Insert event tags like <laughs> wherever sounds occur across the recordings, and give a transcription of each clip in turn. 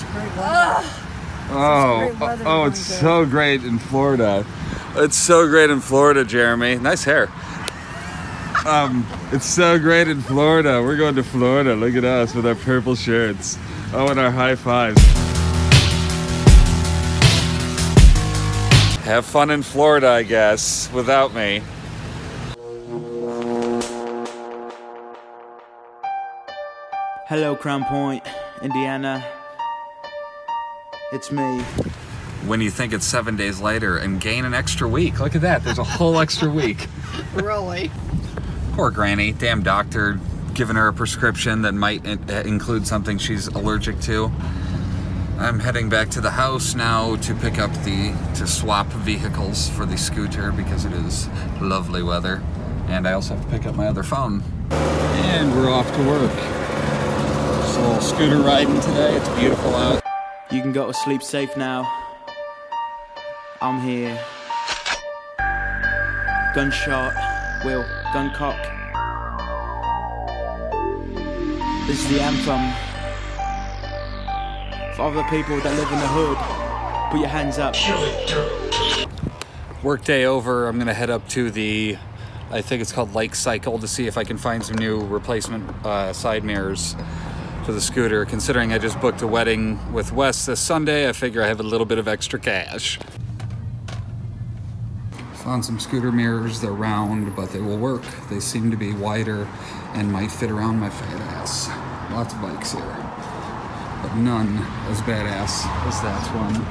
It's great weather. Oh, great weather oh, in it's Montana. so great in Florida. It's so great in Florida, Jeremy. Nice hair. Um, it's so great in Florida. We're going to Florida. Look at us with our purple shirts. Oh, and our high fives. Have fun in Florida, I guess, without me. Hello, Crown Point, Indiana. It's me. When you think it's seven days later and gain an extra week. Look at that. There's a whole extra week. <laughs> Really? Poor Granny, damn doctor, giving her a prescription that might in- uh, include something she's allergic to. I'm heading back to the house now to pick up the, to swap vehicles for the scooter because it is lovely weather. And I also have to pick up my other phone. And we're off to work. Just a little scooter riding today. It's beautiful out. You can go to sleep safe now. I'm here. Gunshot, Will, guncock. This is the anthem. For other people that live in the hood, put your hands up. Workday over. I'm gonna head up to the, I think it's called Lake Cycle, to see if I can find some new replacement uh, side mirrors for the scooter. Considering I just booked a wedding with Wes this Sunday, I figure I have a little bit of extra cash. Found some scooter mirrors. They're round, but they will work. They seem to be wider and might fit around my fat ass. Lots of bikes here, but none as badass as that one.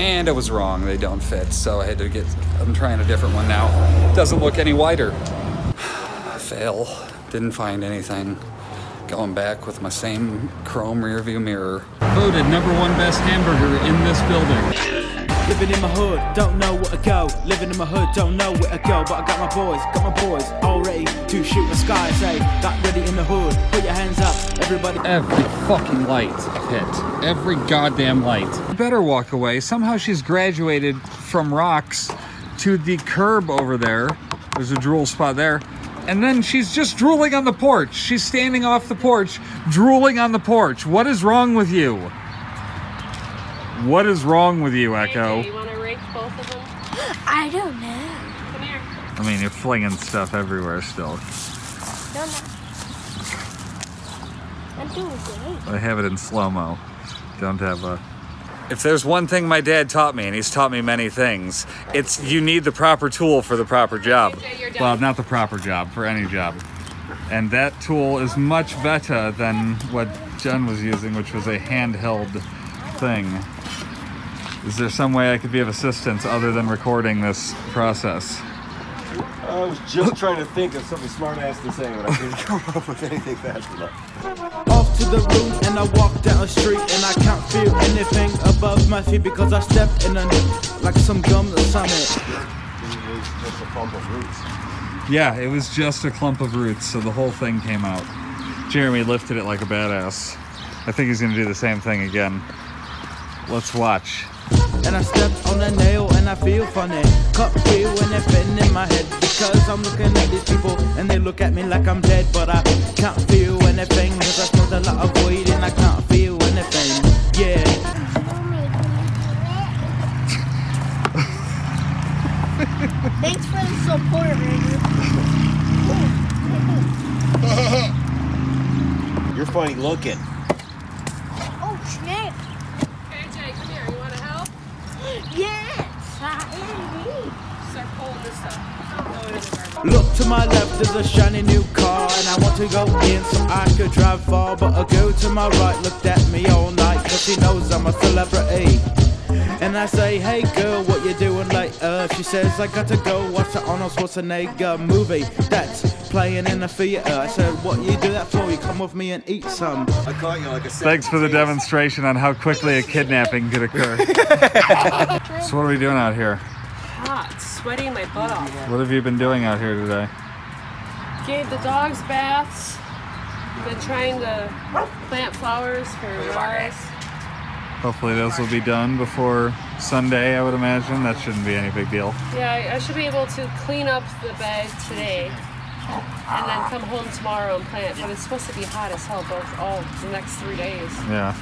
And I was wrong, they don't fit, so I had to get, I'm trying a different one now. Doesn't look any wider. <sighs> Fail, didn't find anything. Going back with my same chrome rear view mirror. Voted number one best hamburger in this building. Living in my hood, don't know where to go. Living in my hood, don't know where to go. But I got my boys, got my boys all ready to shoot the sky. Say, got ready in the hood, put your hands up, everybody. Every fucking light hit. Every goddamn light. Better walk away. Somehow she's graduated from rocks to the curb over there. There's a drool spot there. And then she's just drooling on the porch. She's standing off the porch, drooling on the porch. What is wrong with you? What is wrong with you, Echo? You want to rake both of them? I don't know. Come here. I mean, you're flinging stuff everywhere still. No, no. I'm doing great. I have it in slow mo. Don't have a. If there's one thing my dad taught me, and he's taught me many things, it's you need the proper tool for the proper job. AJ, you're done. Well, not the proper job, for any job. And that tool is much better than what Jen was using, which was a handheld thing. Is there some way I could be of assistance other than recording this process? I was just trying to think of something smart ass to say, but I couldn't <laughs> come up with anything fast enough. Off to the room and I walk down the street and I can't feel anything above my feet because I stepped in and like some gum the summit. It was just a clump of roots. Yeah, it was just a clump of roots, so the whole thing came out. Jeremy lifted it like a badass. I think he's gonna do the same thing again. Let's watch. And I stepped on a nail and I feel funny. Can't feel anything in my head because I'm looking at these people and they look at me like I'm dead. But I can't feel anything because I smelled a lot of weed and I can't feel anything. Yeah. Thanks for the support, Andrew. <laughs> You're funny looking. Oh, snap. AJ, come here. You want to help? Yes, I am. Start pulling this stuff. It is a garbage. Look to my left, there's a shiny new car, and I want to go in so I could drive far. But I go to my right, looked at me all night, cause he knows I'm a celebrity. And I say, hey girl, what you doing later? She says, I got to go watch the Arnold Schwarzenegger movie that's playing in the theater. I said, what you do that for? You come with me and eat some. I caught you like a Thanks for the demonstration on how quickly a kidnapping could occur. <laughs> so what are we doing out here? Hot, sweating my butt off. What have you been doing out here today? Gave the dogs baths. Been trying to plant flowers for Rise. Hopefully those will be done before Sunday, I would imagine. That shouldn't be any big deal. Yeah, I- I should be able to clean up the bag today. And then come home tomorrow and plant. But it's supposed to be hot as hell both all the next three days. Yeah.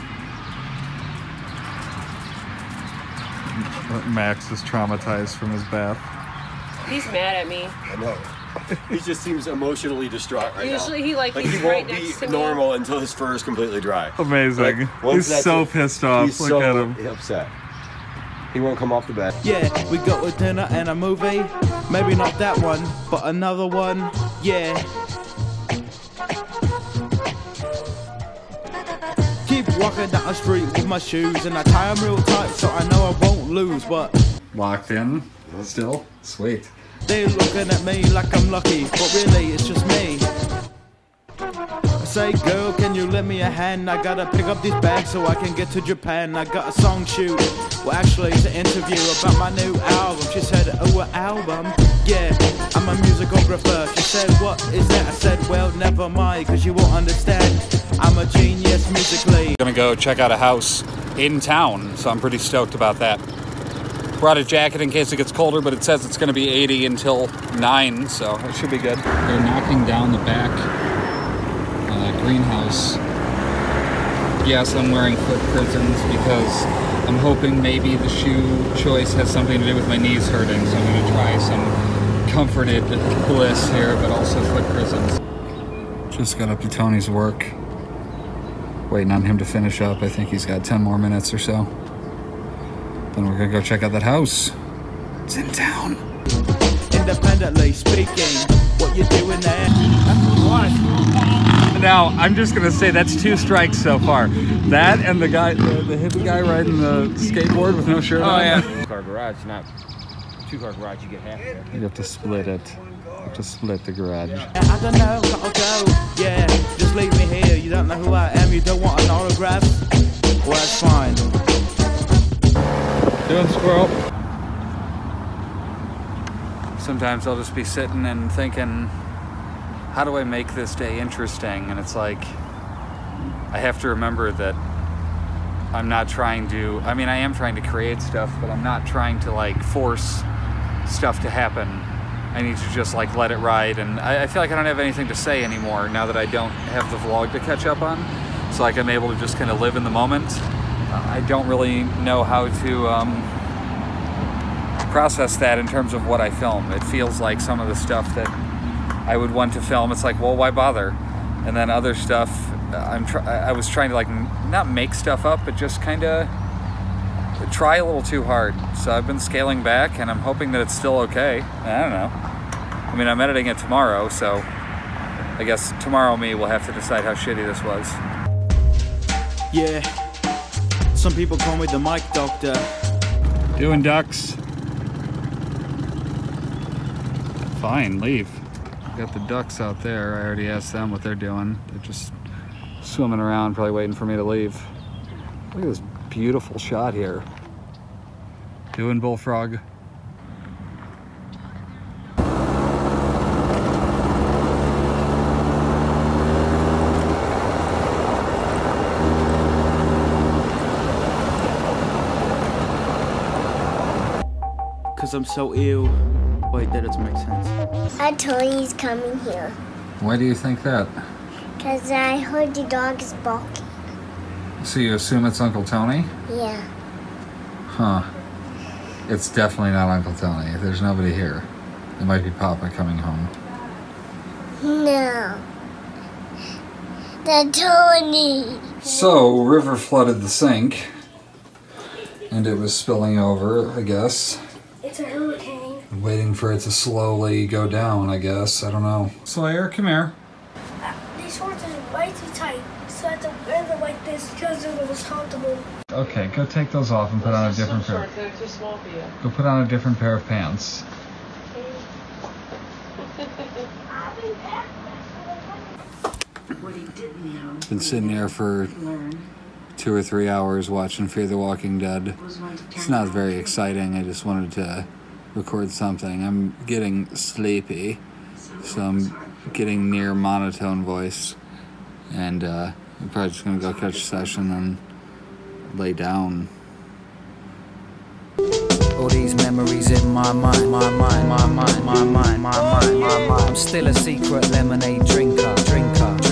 Max is traumatized from his bath. He's mad at me. I know. He just seems emotionally distraught right Usually now. he like, Like he's he right won't next be to normal until his fur is completely dry. Amazing. Like, he's that's so it, pissed off. He's Look so at him. upset. He won't come off the bed. Yeah, we got a dinner and a movie. Maybe not that one, but another one. Yeah. Keep walking down the street with my shoes and I tie them real tight so I know I won't lose. But Locked in. Still. Sweet. They're looking at me like I'm lucky, but really it's just me. I say, girl, can you lend me a hand? I gotta pick up these bags so I can get to Japan. I got a song shoot. Well, actually, it's an interview about my new album. She said, Oh, an album? Yeah, I'm a musicographer. She said, What is that? I said, Well, never mind, cause you won't understand. I'm a genius musically. Gonna go check out a house in town, so I'm pretty stoked about that. Brought a jacket in case it gets colder, but it says it's gonna be 80 until 9, so it should be good. They're knocking down the back uh, greenhouse. Yes, I'm wearing foot prisons because I'm hoping maybe the shoe choice has something to do with my knees hurting, so I'm gonna try some comforted bliss here, but also foot prisons. Just got up to Tony's work. Waiting on him to finish up. I think he's got 10 more minutes or so. Then we're gonna go check out that house. It's in town. Independently speaking, what you doing there? Now, I'm just gonna say that's two strikes so far. That and the guy, the, the hippie guy riding the skateboard with no shirt Oh on. yeah. <laughs> car garage, not two car garage. You get half there. You have to split it. You have to split the garage. I don't know, gotta go. Yeah, just leave me here. You don't know who I am, you don't want an autograph? Well, that's fine. Doing squirrel. Sometimes I'll just be sitting and thinking, how do I make this day interesting? And it's like, I have to remember that I'm not trying to, I mean, I am trying to create stuff, but I'm not trying to like force stuff to happen. I need to just like let it ride. And I, I feel like I don't have anything to say anymore now that I don't have the vlog to catch up on. So like I'm able to just kind of live in the moment. I don't really know how to um, process that in terms of what I film. It feels like some of the stuff that I would want to film. It's like, well, why bother? And then other stuff, I'm I was trying to like not make stuff up, but just kind of try a little too hard. So I've been scaling back, and I'm hoping that it's still okay. I don't know. I mean, I'm editing it tomorrow, so I guess tomorrow me will have to decide how shitty this was. Yeah. Some people call me the mic doctor. Doing ducks. Fine, leave. Got the ducks out there. I already asked them what they're doing. They're just swimming around, probably waiting for me to leave. Look at this beautiful shot here. Doing bullfrog. Cause I'm so ill. Wait, that doesn't make sense. I told you he's coming here. Why do you think that? Because I heard the dog is barking. So you assume it's Uncle Tony? Yeah. Huh. It's definitely not Uncle Tony. There's nobody here. It might be Papa coming home. No. The Tony. So, River flooded the sink, and it was spilling over, I guess. It's a hurricane. Waiting for it to slowly go down, I guess. I don't know. Sawyer, come here. These shorts are way too tight, so I have to wear them like this because it was comfortable. Okay, go take those off and put on a different pair. They're too small for you. Go put on a different pair of pants. <laughs> Been sitting here for two or three hours watching Fear the Walking Dead. It's not very exciting. I just wanted to record something. I'm getting sleepy, so I'm getting near monotone voice, and uh, I'm probably just gonna go catch a session and lay down. All these memories in my mind, my mind, my mind, my mind, my mind, my mind. I'm still a secret lemonade drinker, drinker.